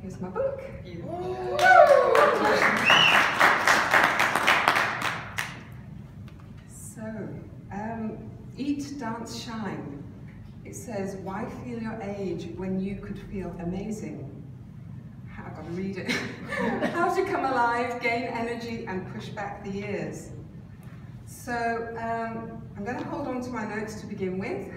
here's my book. so, um, Eat, Dance, Shine. It says, why feel your age when you could feel amazing? I've got to read it. How to come alive, gain energy, and push back the years. So um, I'm going to hold on to my notes to begin with.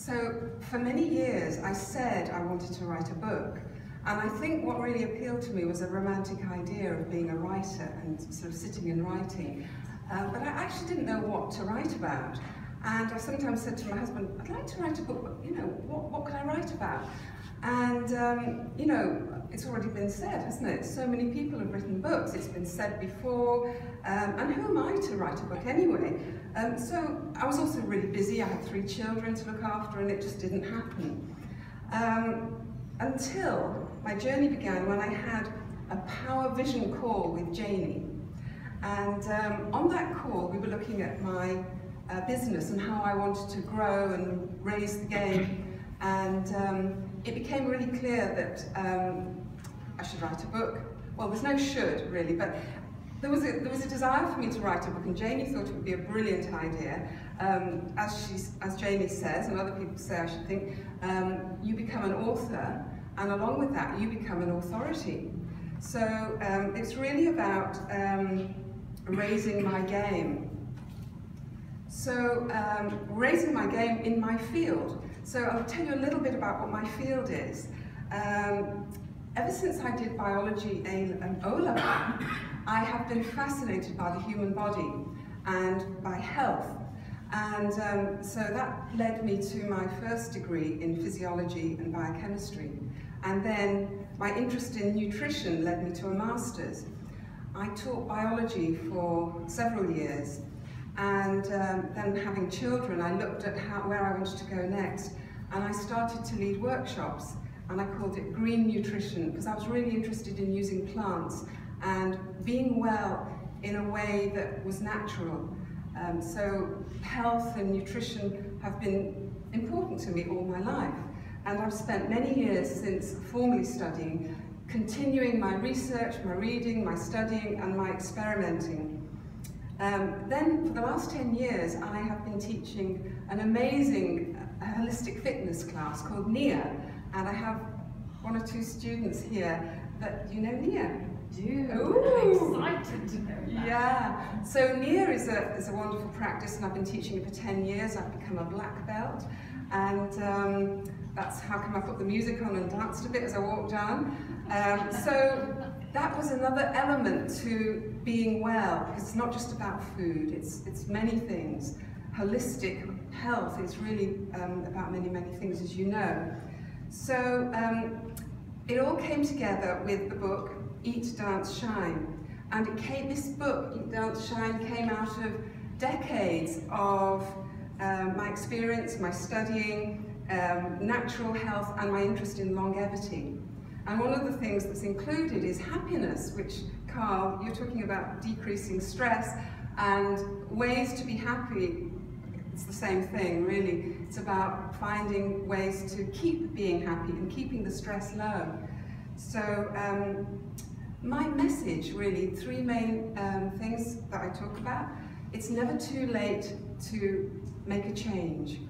So for many years I said I wanted to write a book and I think what really appealed to me was a romantic idea of being a writer and sort of sitting and writing. Uh, but I actually didn't know what to write about. And I sometimes said to my husband, I'd like to write a book, but you know, what, what could I write about? And, um, you know, it's already been said, hasn't it? So many people have written books, it's been said before, um, and who am I to write a book anyway? Um, so I was also really busy, I had three children to look after, and it just didn't happen. Um, until my journey began when I had a power vision call with Janey. And um, on that call, we were looking at my uh, business and how I wanted to grow and raise the game. And um, it became really clear that um, I should write a book. Well, there's no should really, but there was, a, there was a desire for me to write a book and Janey thought it would be a brilliant idea. Um, as, she's, as Janey says, and other people say I should think, um, you become an author and along with that you become an authority. So um, it's really about um, raising my game. So um, raising my game in my field. So I'll tell you a little bit about what my field is. Um, ever since I did biology A and O level, I have been fascinated by the human body and by health. And um, so that led me to my first degree in physiology and biochemistry. And then my interest in nutrition led me to a master's. I taught biology for several years and um, then having children, I looked at how, where I wanted to go next and I started to lead workshops and I called it green nutrition because I was really interested in using plants and being well in a way that was natural. Um, so health and nutrition have been important to me all my life. And I've spent many years since formally studying, continuing my research, my reading, my studying, and my experimenting. Um, then, for the last 10 years, I have been teaching an amazing uh, holistic fitness class called NIA, and I have one or two students here that, you know NIA? do. Ooh. I'm excited to know that. Yeah. So NIA is a, is a wonderful practice and I've been teaching it for 10 years. I've become a black belt and um, that's how come I put the music on and danced a bit as I walked down. Um, so that was another element to being well because it's not just about food, it's, it's many things. Holistic health is really um, about many, many things as you know. So um, it all came together with the book Eat, Dance, Shine. And it came, this book, Eat, Dance, Shine, came out of decades of um, my experience, my studying, um, natural health, and my interest in longevity. And one of the things that's included is happiness, which, Carl, you're talking about decreasing stress and ways to be happy. It's the same thing, really. It's about finding ways to keep being happy and keeping the stress low. So um, my message, really, three main um, things that I talk about. It's never too late to make a change,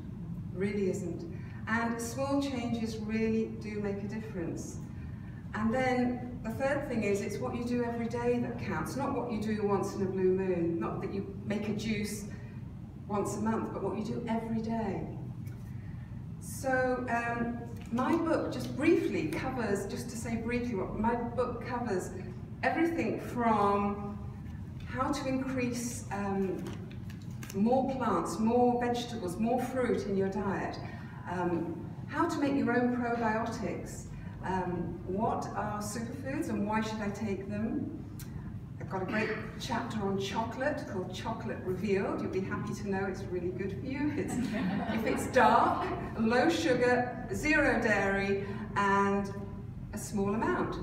really isn't. And small changes really do make a difference. And then the third thing is it's what you do every day that counts, not what you do once in a blue moon, not that you make a juice once a month, but what you do every day. So um, my book just briefly covers, just to say briefly, what my book covers everything from how to increase um, more plants, more vegetables, more fruit in your diet, um, how to make your own probiotics, um, what are superfoods and why should I take them, I've got a great chapter on chocolate called Chocolate Revealed. You'll be happy to know it's really good for you. It's, if it's dark, low sugar, zero dairy, and a small amount.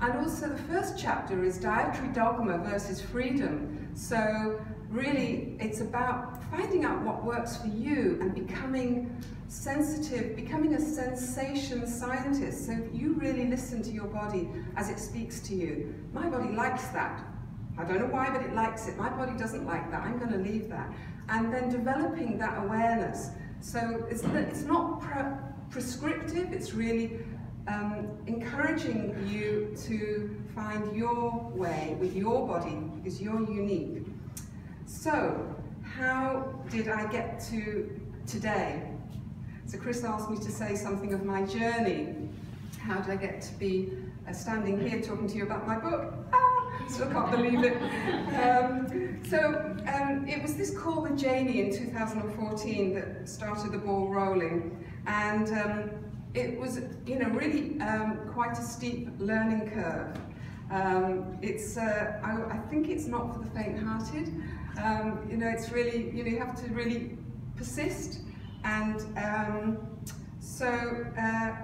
And also the first chapter is dietary dogma versus freedom. So really it's about finding out what works for you and becoming sensitive, becoming a sensation scientist. So you really listen to your body as it speaks to you. My body likes that. I don't know why, but it likes it. My body doesn't like that. I'm going to leave that. And then developing that awareness. So it's, it's not pre prescriptive, it's really um, encouraging you to find your way with your body because you're unique. So, how did I get to today? So Chris asked me to say something of my journey. How did I get to be uh, standing here talking to you about my book? Ah, still can't believe it. Um, so um, it was this call with Janey in 2014 that started the ball rolling. And um, it was, you know, really um, quite a steep learning curve. Um, it's, uh, I, I, think it's not for the faint-hearted. Um, you know, it's really, you know, you have to really persist. And um, so uh,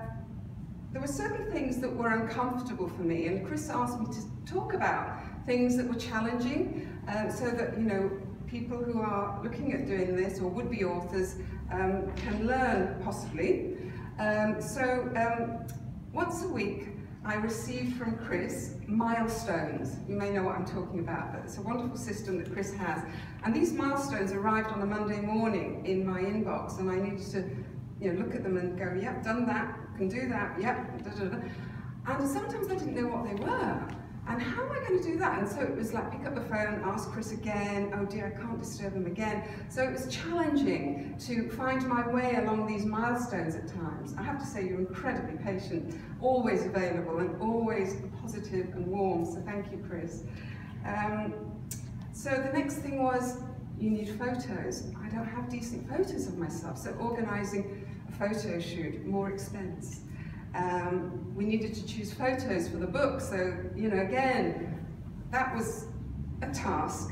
there were certain things that were uncomfortable for me, and Chris asked me to talk about things that were challenging, uh, so that, you know, people who are looking at doing this or would-be authors um, can learn possibly. Um, so um, once a week I received from Chris milestones. You may know what I'm talking about, but it's a wonderful system that Chris has. And these milestones arrived on a Monday morning in my inbox, and I needed to you know, look at them and go, yep, done that, can do that, yep, da, da, da. And sometimes I didn't know what they were. And how am I going to do that? And so it was like pick up the phone, ask Chris again, oh dear, I can't disturb him again. So it was challenging to find my way along these milestones at times. I have to say you're incredibly patient, always available and always positive and warm, so thank you Chris. Um, so the next thing was you need photos. I don't have decent photos of myself, so organising a photo shoot, more expense. Um, we needed to choose photos for the book, so, you know, again, that was a task.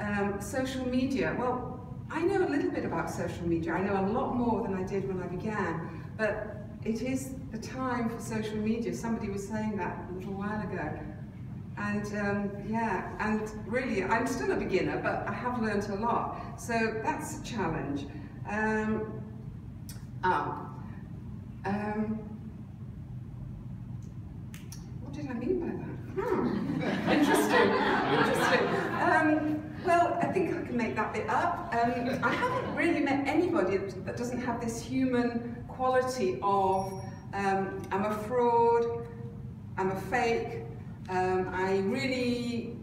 Um, social media, well, I know a little bit about social media. I know a lot more than I did when I began, but it is the time for social media. Somebody was saying that a little while ago. And um, yeah, and really, I'm still a beginner, but I have learned a lot. So that's a challenge. Um, ah, um, did I mean by that? Hmm. interesting, interesting. Um, well, I think I can make that bit up. Um, I haven't really met anybody that doesn't have this human quality of um, I'm a fraud, I'm a fake, um, I really,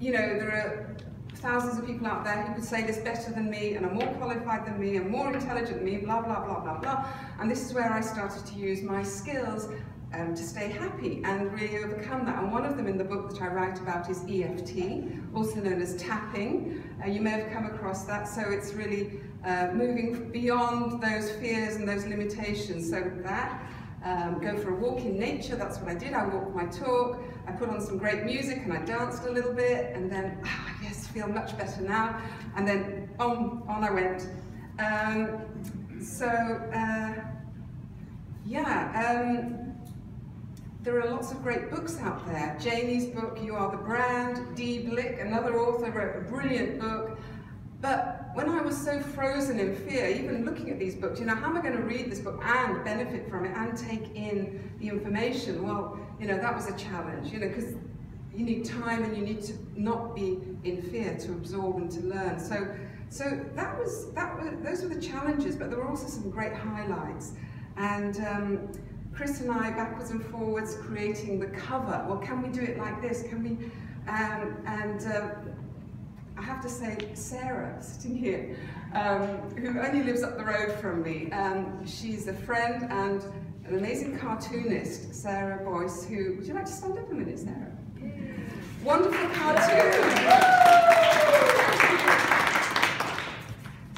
you know, there are thousands of people out there who could say this better than me and are more qualified than me and more intelligent than me, blah, blah, blah, blah, blah. And this is where I started to use my skills um, to stay happy and really overcome that. And one of them in the book that I write about is EFT, also known as tapping. Uh, you may have come across that, so it's really uh, moving beyond those fears and those limitations. So that, um, go for a walk in nature, that's what I did. I walked my talk, I put on some great music and I danced a little bit and then, ah, yes, feel much better now. And then on, on I went. Um, so, uh, yeah, um, there are lots of great books out there. Janey's book, You Are the Brand, Dee Blick, another author, wrote a brilliant book. But when I was so frozen in fear, even looking at these books, you know, how am I going to read this book and benefit from it and take in the information? Well, you know, that was a challenge, you know, because you need time and you need to not be in fear to absorb and to learn. So, so that was, that was, those were the challenges, but there were also some great highlights. And um, Chris and I, backwards and forwards, creating the cover. Well, can we do it like this? Can we? Um, and um, I have to say, Sarah, sitting here, um, who only lives up the road from me, um, she's a friend and an amazing cartoonist, Sarah Boyce, who, would you like to stand up a minute, Sarah? Wonderful cartoon.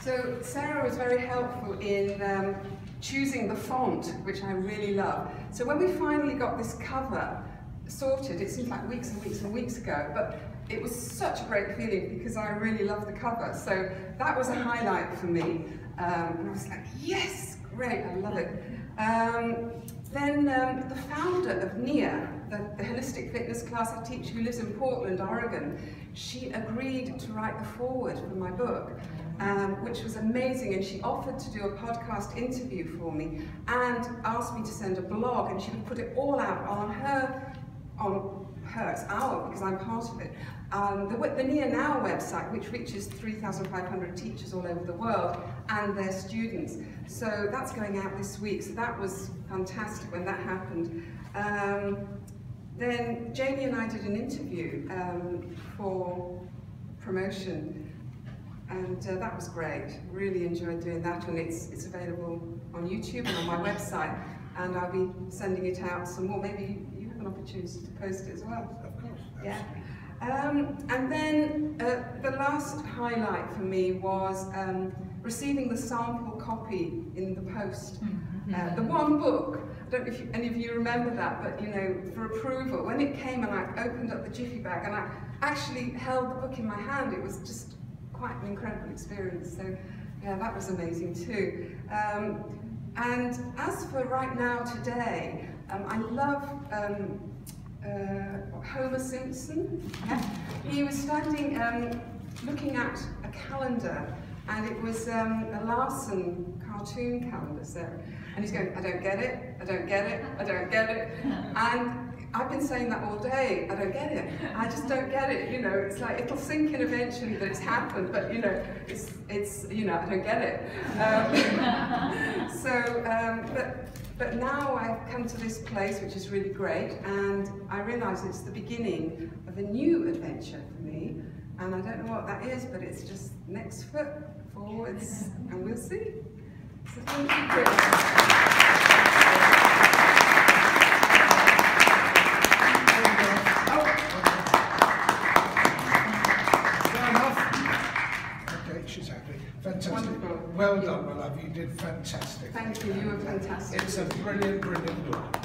so Sarah was very helpful in um, choosing the font, which I really love. So when we finally got this cover sorted, it seems like weeks and weeks and weeks ago, but it was such a great feeling because I really loved the cover. So that was a highlight for me. Um, and I was like, yes, great, I love it. Um, then um, the founder of NIA, the, the, holistic fitness class I teach, who lives in Portland, Oregon, she agreed to write the foreword for my book, um, which was amazing. And she offered to do a podcast interview for me and asked me to send a blog, and she would put it all out on her, on her, it's our, because I'm part of it, um, the, the NIA Now website, which reaches 3,500 teachers all over the world and their students. So that's going out this week. So that was fantastic when that happened. Um, then Janey and I did an interview um, for promotion and uh, that was great. Really enjoyed doing that and it's, it's available on YouTube and on my website and I'll be sending it out some more. Maybe you have an opportunity to post it as well. Of course. Yeah. Um, and then uh, the last highlight for me was um, receiving the sample copy in the post. Mm-hmm. Uh, the one book, I don't know if you, any of you remember that, but you know, for approval, when it came and I opened up the jiffy bag and I actually held the book in my hand, it was just quite an incredible experience. So yeah, that was amazing too. Um, and as for right now today, um, I love um, uh, Homer Simpson. Yeah. He was standing um, looking at a calendar and it was um, a Larson cartoon calendar, so, and he's going, I don't get it, I don't get it, I don't get it. And I've been saying that all day, I don't get it, I just don't get it, you know, it's like, it'll sink in eventually that it's happened, but you know, it's, it's you know, I don't get it. Um, so, um, but but now I've come to this place, which is really great, and I realise it's the beginning of a new adventure for me. And I don't know what that is, but it's just next foot forwards, and we'll see. So thank you, Chris. Fantastic. Wonderful. Well done, my love. You did fantastic. Thank you. You were fantastic. It's a brilliant, brilliant book.